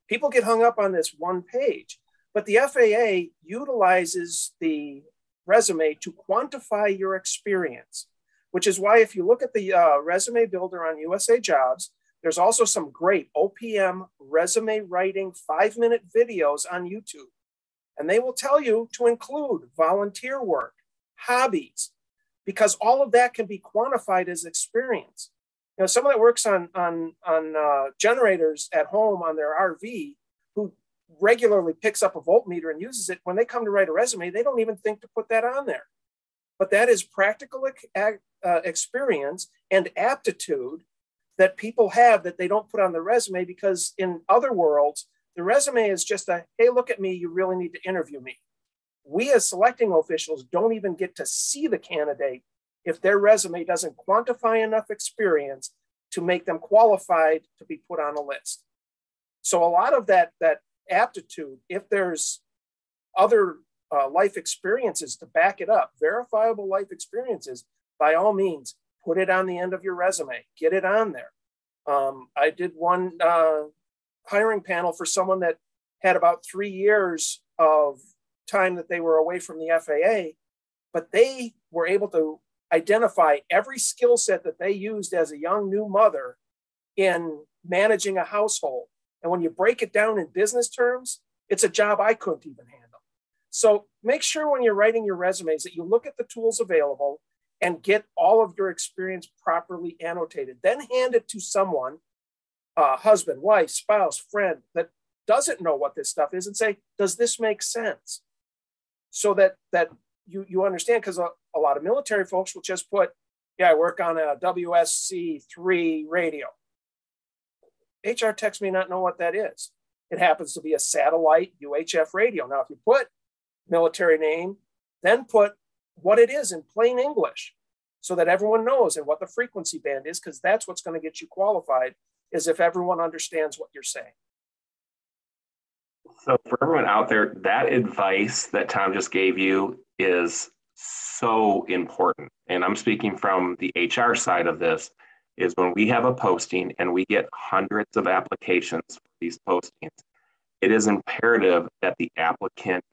[SPEAKER 13] People get hung up on this one page, but the FAA utilizes the resume to quantify your experience, which is why if you look at the uh, resume builder on USA Jobs, there's also some great OPM resume writing five minute videos on YouTube. And they will tell you to include volunteer work, hobbies, because all of that can be quantified as experience. You know, someone that works on, on, on uh, generators at home on their RV who regularly picks up a voltmeter and uses it, when they come to write a resume, they don't even think to put that on there. But that is practical uh, experience and aptitude that people have that they don't put on the resume because in other worlds, the resume is just a hey, look at me, you really need to interview me. We as selecting officials don't even get to see the candidate if their resume doesn't quantify enough experience to make them qualified to be put on a list. So a lot of that that aptitude, if there's other uh, life experiences to back it up, verifiable life experiences, by all means, put it on the end of your resume, get it on there. Um, I did one uh, hiring panel for someone that had about three years of time that they were away from the FAA, but they were able to identify every skill set that they used as a young new mother in managing a household and when you break it down in business terms, it's a job I couldn't even handle. So make sure when you're writing your resumes that you look at the tools available and get all of your experience properly annotated. Then hand it to someone uh, husband, wife, spouse, friend that doesn't know what this stuff is and say, does this make sense? So that that you you understand because a, a lot of military folks will just put, yeah, I work on a WSC three radio. HR techs may not know what that is. It happens to be a satellite UHF radio. Now, if you put military name, then put what it is in plain English so that everyone knows and what the frequency band is, because that's what's going to get you qualified, is if everyone understands what you're saying.
[SPEAKER 1] So, for everyone out there, that advice that Tom just gave you is so important. And I'm speaking from the HR side of this is when we have a posting and we get hundreds of applications for these postings, it is imperative that the applicant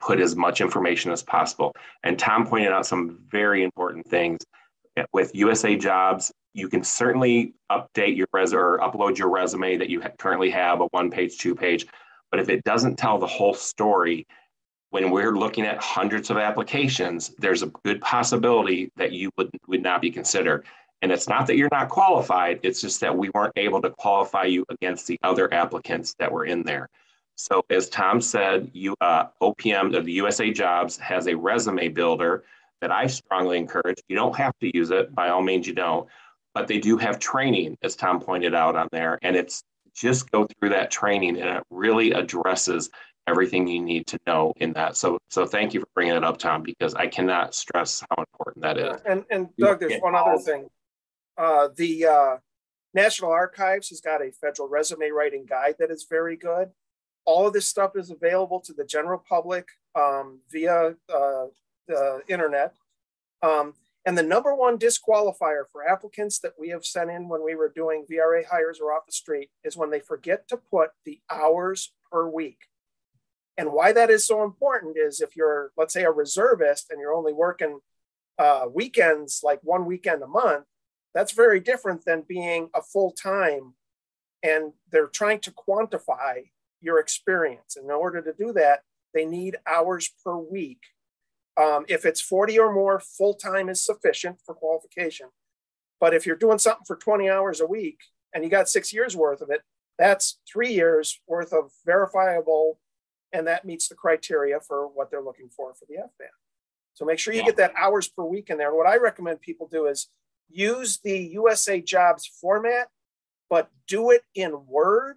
[SPEAKER 1] put as much information as possible. And Tom pointed out some very important things. With USA Jobs, you can certainly update your resume or upload your resume that you currently have, a one page, two page. But if it doesn't tell the whole story, when we're looking at hundreds of applications, there's a good possibility that you would, would not be considered. And it's not that you're not qualified, it's just that we weren't able to qualify you against the other applicants that were in there. So as Tom said, you, uh, OPM of the USA Jobs has a resume builder that I strongly encourage. You don't have to use it, by all means you don't, but they do have training, as Tom pointed out on there. And it's just go through that training and it really addresses everything you need to know in that. So, so thank you for bringing it up, Tom, because I cannot stress how important that is.
[SPEAKER 13] And, and Doug, there's one other thing. Uh, the uh, National Archives has got a federal resume writing guide that is very good. All of this stuff is available to the general public um, via uh, the internet. Um, and the number one disqualifier for applicants that we have sent in when we were doing VRA hires or off the street is when they forget to put the hours per week. And why that is so important is if you're, let's say, a reservist and you're only working uh, weekends, like one weekend a month, that's very different than being a full time and they're trying to quantify your experience. And in order to do that, they need hours per week. Um, if it's 40 or more, full time is sufficient for qualification. But if you're doing something for 20 hours a week and you got six years worth of it, that's three years worth of verifiable, and that meets the criteria for what they're looking for for the F band. So make sure you yeah. get that hours per week in there. And what I recommend people do is use the USA Jobs format, but do it in Word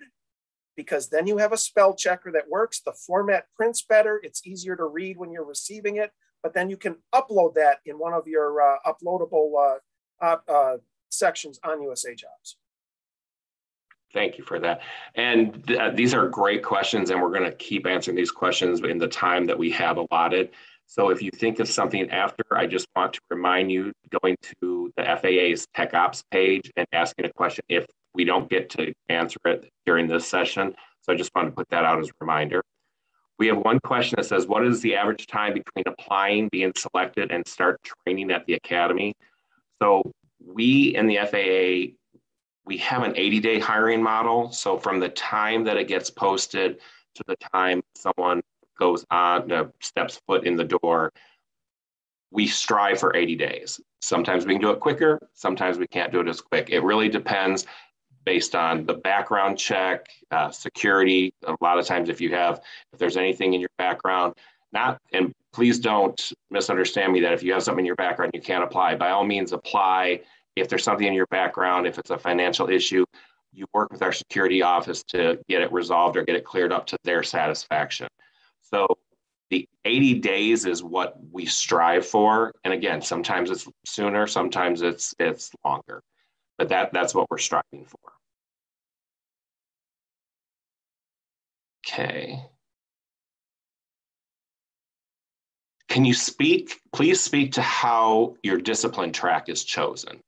[SPEAKER 13] because then you have a spell checker that works. The format prints better. It's easier to read when you're receiving it, but then you can upload that in one of your uh, uploadable uh, uh, sections on USA Jobs.
[SPEAKER 1] Thank you for that. And th uh, these are great questions, and we're going to keep answering these questions in the time that we have allotted. So if you think of something after, I just want to remind you going to the FAA's Tech Ops page and asking a question if we don't get to answer it during this session. So I just want to put that out as a reminder. We have one question that says, what is the average time between applying, being selected, and start training at the academy? So we in the FAA, we have an 80-day hiring model. So from the time that it gets posted to the time someone goes on, uh, steps foot in the door, we strive for 80 days. Sometimes we can do it quicker, sometimes we can't do it as quick. It really depends based on the background check, uh, security. A lot of times, if you have, if there's anything in your background, not, and please don't misunderstand me that if you have something in your background, you can't apply. By all means, apply. If there's something in your background, if it's a financial issue, you work with our security office to get it resolved or get it cleared up to their satisfaction. So the 80 days is what we strive for. And again, sometimes it's sooner, sometimes it's it's longer. But that that's what we're striving for. Okay. Can you speak, please speak to how your discipline track is chosen?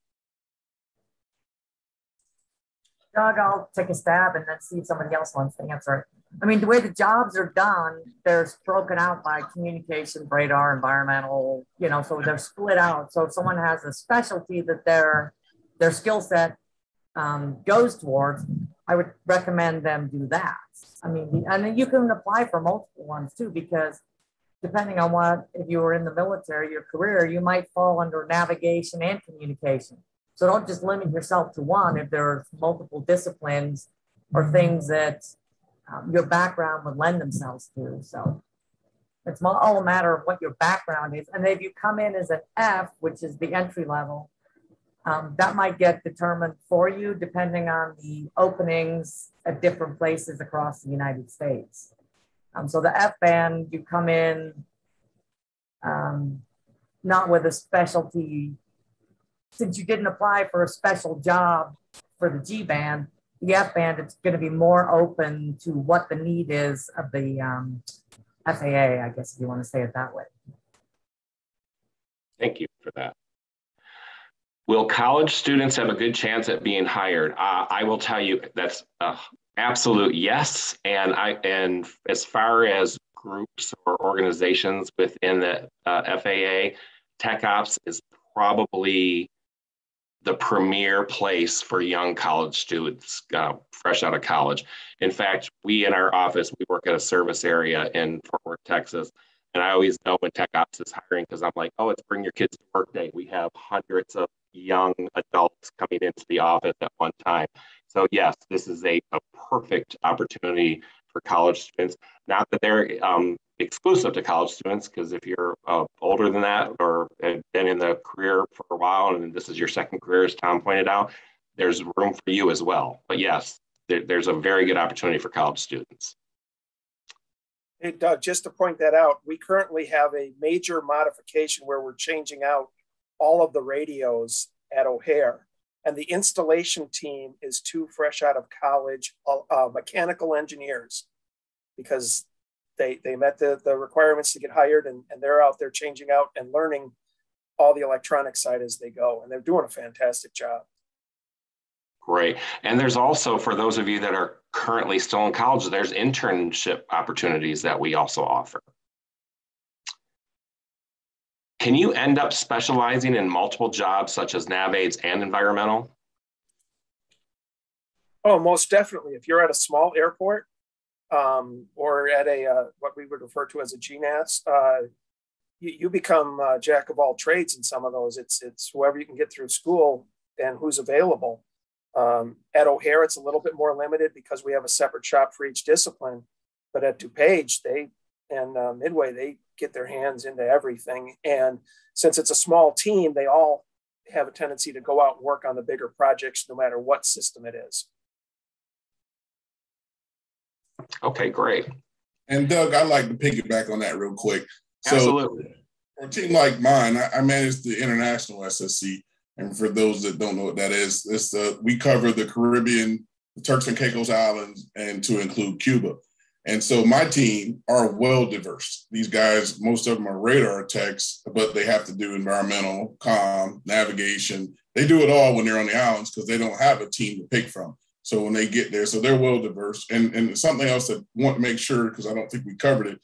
[SPEAKER 11] Doug, I'll take a stab and then see if somebody else wants to answer it. I mean, the way the jobs are done, they're broken out by communication, radar, environmental, you know, so they're split out. So if someone has a specialty that their their skill set um, goes towards, I would recommend them do that. I mean, and you can apply for multiple ones too, because depending on what, if you were in the military, your career, you might fall under navigation and communication. So don't just limit yourself to one if there's multiple disciplines or things that um, your background would lend themselves to. So it's all a matter of what your background is. And if you come in as an F, which is the entry level, um, that might get determined for you depending on the openings at different places across the United States. Um, so the F band, you come in um, not with a specialty, since you didn't apply for a special job for the G band, the and it's going to be more open to what the need is of the um, FAA, I guess, if you want to say it that way.
[SPEAKER 1] Thank you for that. Will college students have a good chance at being hired? Uh, I will tell you that's absolute yes. And I and as far as groups or organizations within the uh, FAA, TechOps is probably the premier place for young college students uh, fresh out of college. In fact, we in our office, we work at a service area in Fort Worth, Texas. And I always know when Tech Ops is hiring because I'm like, oh, it's bring your kids to work day. We have hundreds of young adults coming into the office at one time. So, yes, this is a, a perfect opportunity for college students. Not that they're um, exclusive to college students, because if you're uh, older than that or have been in the career for a while and this is your second career, as Tom pointed out, there's room for you as well. But yes, there, there's a very good opportunity for college students.
[SPEAKER 13] Hey, Doug, just to point that out, we currently have a major modification where we're changing out all of the radios at O'Hare. And the installation team is two fresh out of college uh, uh mechanical engineers because they they met the, the requirements to get hired and, and they're out there changing out and learning all the electronic side as they go and they're doing a fantastic job.
[SPEAKER 1] Great. And there's also for those of you that are currently still in college there's internship opportunities that we also offer can you end up specializing in multiple jobs such as NavAids and environmental
[SPEAKER 13] oh most definitely if you're at a small airport um, or at a uh, what we would refer to as a GNAS, uh, you, you, become jack of all trades in some of those. It's it's whoever you can get through school and who's available. Um, at O'Hare, it's a little bit more limited because we have a separate shop for each discipline. But at DuPage, they and uh, Midway, they get their hands into everything. And since it's a small team, they all have a tendency to go out and work on the bigger projects, no matter what system it is.
[SPEAKER 1] Okay, great.
[SPEAKER 12] And Doug, I'd like to piggyback on that real quick.
[SPEAKER 1] So Absolutely.
[SPEAKER 12] For a team like mine, I, I manage the international SSC. And for those that don't know what that is, it's the, we cover the Caribbean, the Turks and Caicos Islands, and to include Cuba. And so my team are well diverse. These guys, most of them are radar techs, but they have to do environmental, com, navigation. They do it all when they're on the islands because they don't have a team to pick from. So when they get there, so they're well diverse. And and something else that I want to make sure because I don't think we covered it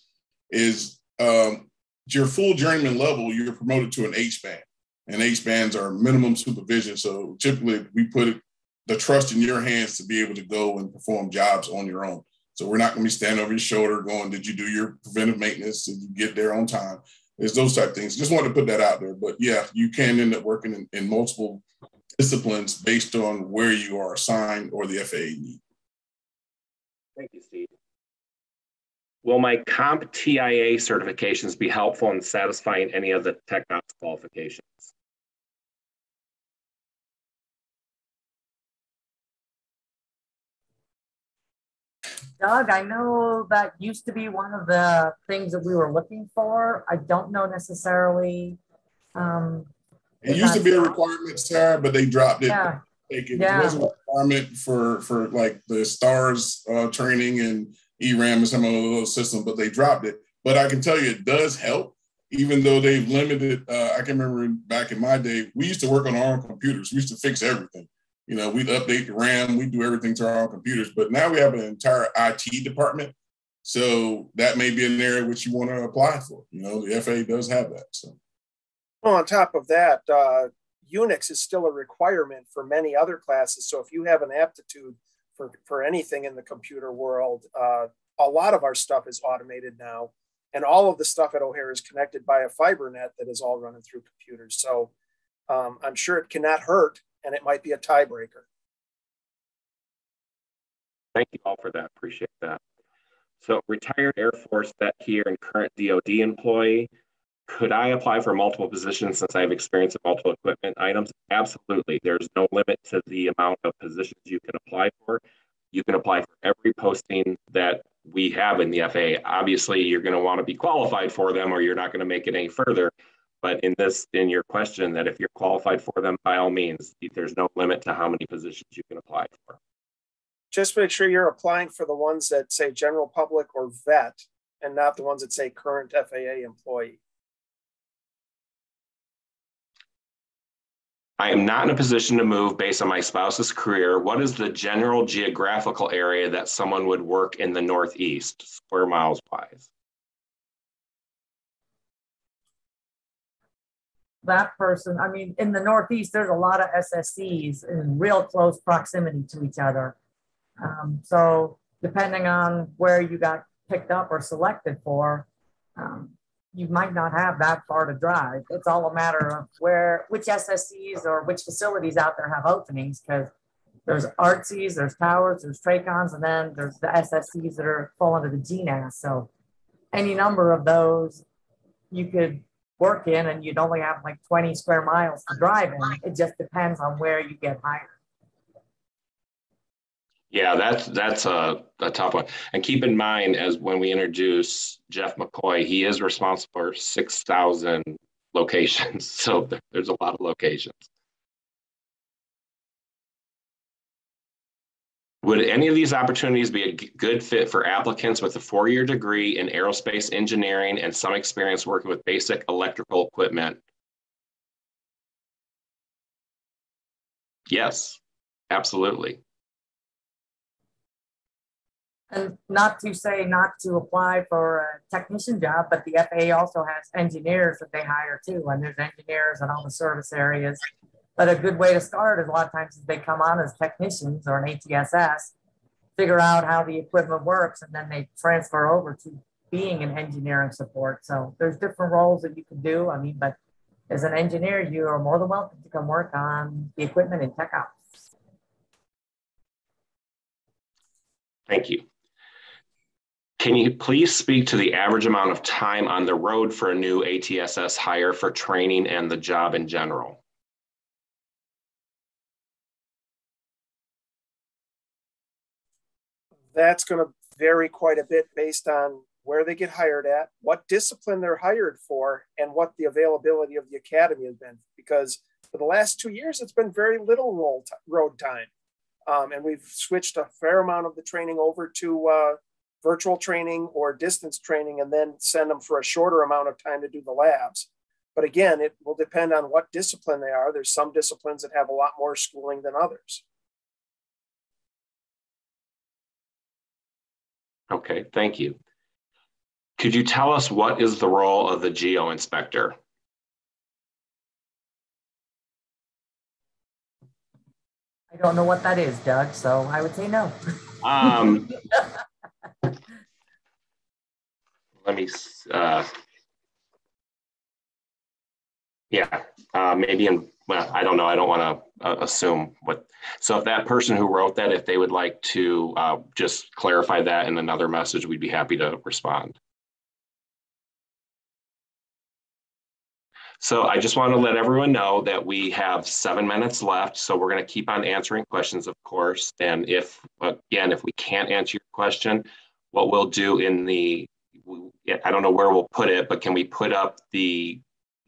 [SPEAKER 12] is um, your full journeyman level, you're promoted to an H band, and H bands are minimum supervision. So typically we put the trust in your hands to be able to go and perform jobs on your own. So we're not going to be standing over your shoulder going, "Did you do your preventive maintenance? Did you get there on time?" It's those type of things. Just wanted to put that out there. But yeah, you can end up working in, in multiple disciplines based on where you are assigned or the FAA need.
[SPEAKER 1] Thank you, Steve. Will my CompTIA certifications be helpful in satisfying any of the TechOps qualifications?
[SPEAKER 11] Doug, I know that used to be one of the things that we were looking for. I don't know necessarily um,
[SPEAKER 12] it used to be a requirement, Sarah, but they dropped it. Yeah. It, yeah. wasn't a requirement for for like the STARS uh, training and ERAM and some of those systems, but they dropped it. But I can tell you, it does help, even though they've limited. Uh, I can remember back in my day, we used to work on our own computers. We used to fix everything. You know, we'd update the RAM, we do everything to our own computers. But now we have an entire IT department. So that may be an area which you want to apply for. You know, the FAA does have that. So
[SPEAKER 13] well, on top of that, uh, Unix is still a requirement for many other classes. So if you have an aptitude for, for anything in the computer world, uh, a lot of our stuff is automated now. And all of the stuff at O'Hare is connected by a fiber net that is all running through computers. So um, I'm sure it cannot hurt and it might be a tiebreaker.
[SPEAKER 1] Thank you all for that. Appreciate that. So, retired Air Force vet here and current DoD employee. Could I apply for multiple positions since I have experience in multiple equipment items? Absolutely. There's no limit to the amount of positions you can apply for. You can apply for every posting that we have in the FAA. Obviously, you're going to want to be qualified for them or you're not going to make it any further. But in this, in your question, that if you're qualified for them, by all means, there's no limit to how many positions you can apply for.
[SPEAKER 13] Just make sure you're applying for the ones that say general public or vet and not the ones that say current FAA employee.
[SPEAKER 1] I am not in a position to move based on my spouse's career. What is the general geographical area that someone would work in the Northeast, square miles wise?
[SPEAKER 11] That person, I mean, in the Northeast, there's a lot of SSCs in real close proximity to each other. Um, so, depending on where you got picked up or selected for, um, you might not have that far to drive. It's all a matter of where, which SSCs or which facilities out there have openings because there's ARTCs, there's towers, there's TRACONs, and then there's the SSCs that are fall under the GNAS. So any number of those you could work in and you'd only have like 20 square miles to drive in. It just depends on where you get hired.
[SPEAKER 1] Yeah, that's that's a, a tough one. And keep in mind, as when we introduce Jeff McCoy, he is responsible for six thousand locations. <laughs> So there's a lot of locations. Would any of these opportunities be a good fit for applicants with a four-year degree in aerospace engineering and some experience working with basic electrical equipment? Yes, absolutely.
[SPEAKER 11] And not to say not to apply for a technician job, but the FAA also has engineers that they hire too. And there's engineers in all the service areas. But a good way to start is a lot of times they come on as technicians or an ATSS, figure out how the equipment works, and then they transfer over to being an engineering support. So there's different roles that you can do. I mean, but as an engineer, you are more than welcome to come work on the equipment in tech ops.
[SPEAKER 1] Thank you. Can you please speak to the average amount of time on the road for a new ATSS hire for training and the job in general?
[SPEAKER 13] That's going to vary quite a bit based on where they get hired at, what discipline they're hired for, and what the availability of the academy has been. Because for the last two years, it's been very little road time. Um, and we've switched a fair amount of the training over to uh, virtual training or distance training and then send them for a shorter amount of time to do the labs. But again, it will depend on what discipline they are. There's some disciplines that have a lot more schooling than others.
[SPEAKER 1] Okay, thank you. Could you tell us what is the role of the geo inspector?
[SPEAKER 11] I don't know what that is, Doug, so I would say no.
[SPEAKER 1] Um, <laughs> let me, uh, yeah, uh, maybe in, well, I don't know. I don't want to uh, assume what. So if that person who wrote that, if they would like to uh, just clarify that in another message, we'd be happy to respond. So I just want to let everyone know that we have seven minutes left. So we're going to keep on answering questions, of course. And if, again, if we can't answer your question, what we'll do in the I don't know where we'll put it, but can we put up the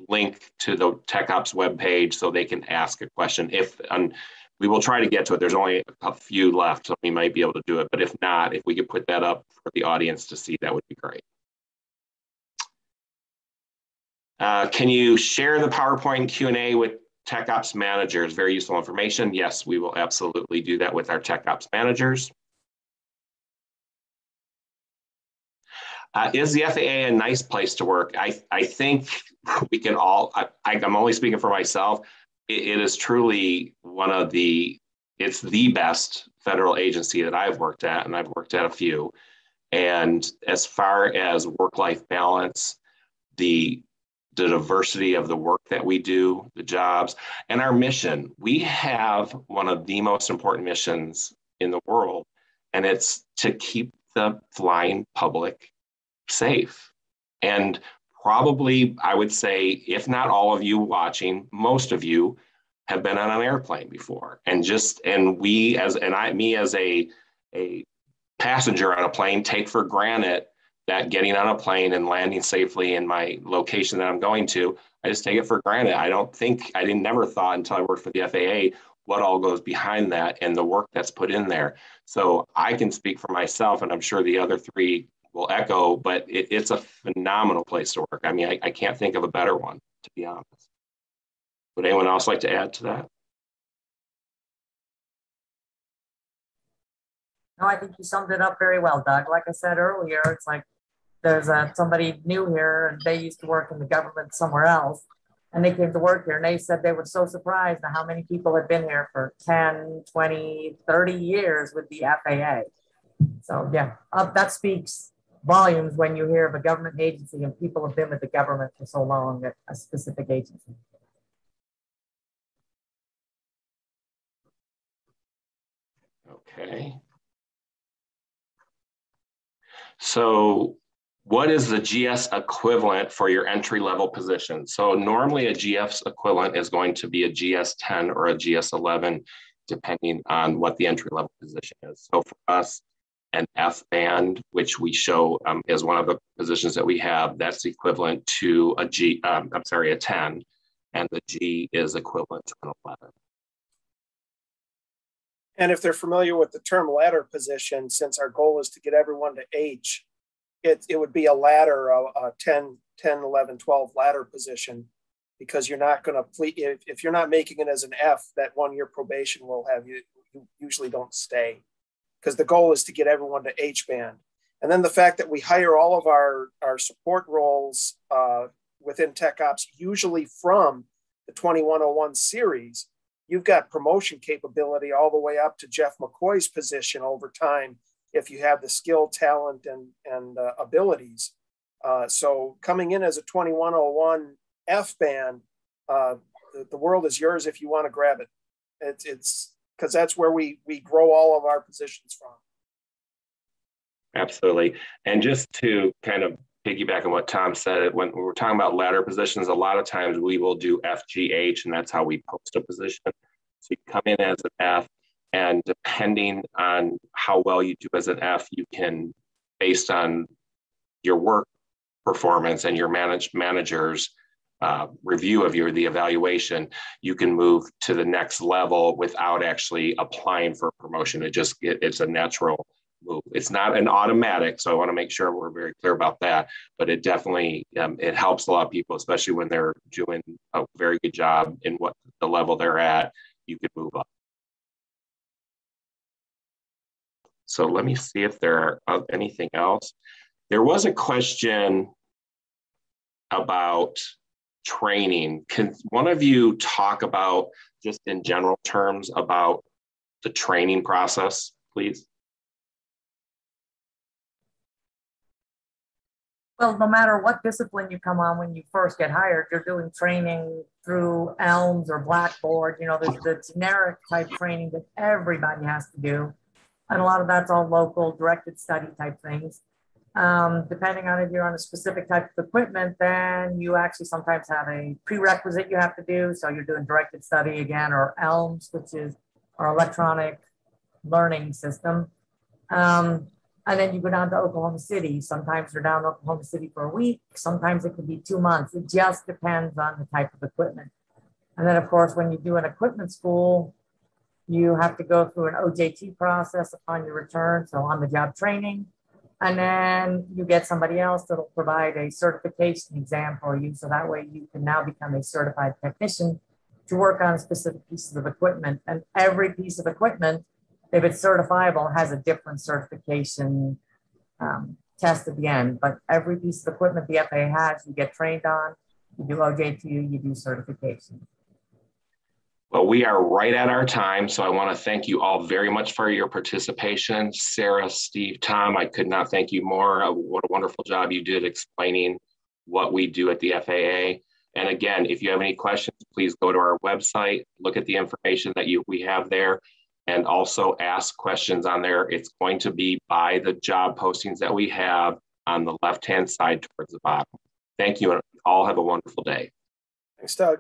[SPEAKER 1] link to the Tech Ops webpage so they can ask a question? If and we will try to get to it, there's only a few left, so we might be able to do it. But if not, if we could put that up for the audience to see, that would be great. Uh, can you share the PowerPoint Q&A with Tech Ops managers? Very useful information. Yes, we will absolutely do that with our Tech Ops managers. Uh, is the FAA a nice place to work? I, I think we can all, I, am only speaking for myself. It, it is truly one of the, it's the best federal agency that I've worked at, and I've worked at a few. And as far as work life balance, the the diversity of the work that we do, the jobs, and our mission. We have one of the most important missions in the world, and it's to keep the flying public safe. And probably, I would say, if not all of you watching, most of you have been on an airplane before. And just, and we as, and I, me as a, a passenger on a plane, take for granted that getting on a plane and landing safely in my location that I'm going to, I just take it for granted. I don't think, I didn't never thought until I worked for the FAA what all goes behind that and the work that's put in there. So I can speak for myself, and I'm sure the other three will echo, but it, it's a phenomenal place to work. I mean, I, I can't think of a better one, to be honest. Would anyone else like to add to that?
[SPEAKER 11] No, I think you summed it up very well, Doug. Like I said earlier, it's like there's a, somebody new here and they used to work in the government somewhere else and they came to work here and they said they were so surprised at how many people had been here for 10 20 30 years with the faa so yeah uh, that speaks volumes when you hear of a government agency and people have been with the government for so long at a specific agency
[SPEAKER 1] okay so what is the GS equivalent for your entry level position? So normally a GS equivalent is going to be a GS 10 or a GS 11, depending on what the entry level position is. So for us, an F band, which we show um, is one of the positions that we have, that's equivalent to a G, um, I'm sorry, a 10, and the G is equivalent to an 11.
[SPEAKER 13] And if they're familiar with the term ladder position, since our goal is to get everyone to H, it, it would be a ladder, a, a 10, 10, 11, 12 ladder position because you're not going to plead. If, if you're not making it as an F, that one year probation will have you, you usually don't stay because the goal is to get everyone to H band. And then the fact that we hire all of our, our support roles uh, within Tech Ops, usually from the 2101 series, you've got promotion capability all the way up to Jeff McCoy's position over time if you have the skill, talent, and, and uh, abilities. Uh, so coming in as a 2101 F band, uh, the, the, world is yours if you want to grab it. It's it's because that's where we we grow all of our positions from.
[SPEAKER 1] Absolutely, and just to kind of piggyback on what Tom said, when we're talking about ladder positions, a lot of times we will do FGH, and that's how we post a position. So you come in as an F, and depending on how well you do as an F, you can, based on your work performance and your managed managers uh, review of your the evaluation, you can move to the next level without actually applying for promotion. It just it, it's a natural move. It's not an automatic, so I want to make sure we're very clear about that. But it definitely um, it helps a lot of people, especially when they're doing a very good job in what the level they're at. You can move up. So let me see if there are uh, anything else. There was a question about training. Can one of you talk about, just in general terms, about the training process, please?
[SPEAKER 11] Well, no matter what discipline you come on when you first get hired, you're doing training through ELMS or Blackboard. You know, there's the generic type training that everybody has to do and a lot of that's all local directed study type things. Um, depending on if you're on a specific type of equipment, then you actually sometimes have a prerequisite you have to do. So you're doing directed study again, or ELMS, which is our electronic learning system. Um, and then you go down to Oklahoma City. Sometimes you're down to Oklahoma City for a week. Sometimes it could be two months. It just depends on the type of equipment. And then, of course, when you do an equipment school, you have to go through an OJT process upon your return, so on the job training. And then you get somebody else that'll provide a certification exam for you. So that way you can now become a certified technician to work on specific pieces of equipment. And every piece of equipment, if it's certifiable, has a different certification um, test at the end. But every piece of equipment the FAA has, you get trained on, you do OJT, you do certification.
[SPEAKER 1] But we are right at our time. So I want to thank you all very much for your participation. Sarah, Steve, Tom, I could not thank you more. Uh, what a wonderful job you did explaining what we do at the FAA. And again, if you have any questions, please go to our website, look at the information that you we have there, and also ask questions on there. It's going to be by the job postings that we have on the left-hand side towards the bottom. Thank you, and all have a wonderful day.
[SPEAKER 13] Thanks, Doug.